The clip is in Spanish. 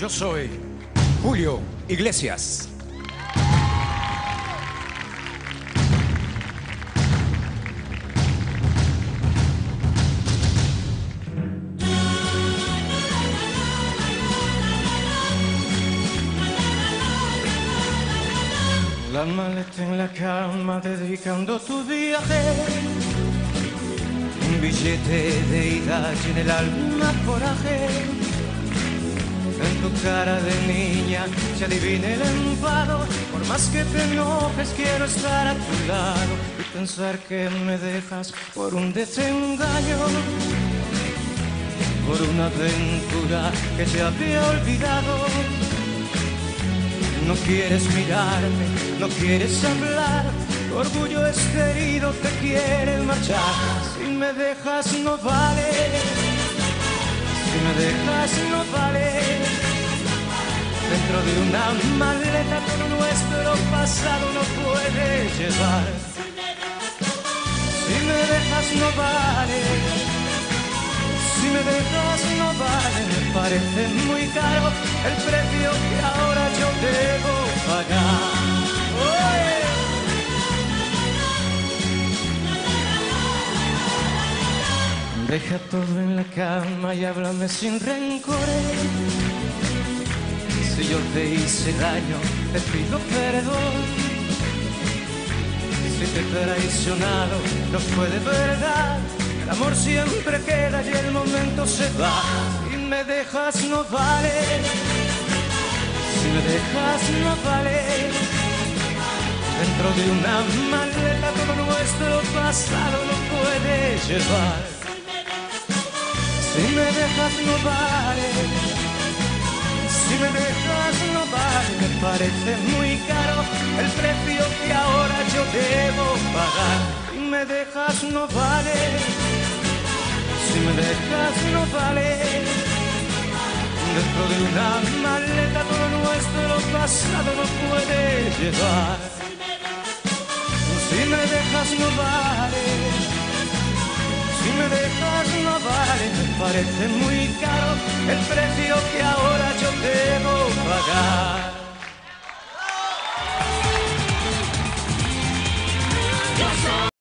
Yo soy Julio Iglesias. La maleta en la cama dedicando tu viaje. Un billete de ida en el alma coraje. En tu cara de niña se adivina el enfado. Por más que te enojes, quiero estar a tu lado y pensar que me dejas por un desengaño. Por una aventura que te había olvidado. No quieres mirarme, no quieres hablar, tu orgullo es herido, te quiere marchar. Si me dejas no vale, si me dejas no vale. De una maleta todo nuestro pasado no puede llevar. Si me dejas no vale. Si me dejas no vale, me parece muy caro el precio que ahora yo debo pagar. Deja todo en la cama y háblame sin rencores. Si yo te hice daño, te pido perdón. Si te he traicionado, no fue de verdad. El amor siempre queda y el momento se va. Si me dejas no vale. Si me dejas no vale. Dentro de una maleta todo nuestro pasado no puede llevar. Si me dejas no vale. Si me dejas no vale, me parece muy caro el precio que ahora yo debo pagar. Si me dejas no vale. Si me dejas no vale. Dentro de una maleta todo nuestro pasado no puede llevar. Si me dejas no parece muy caro el precio que ahora yo debo pagar.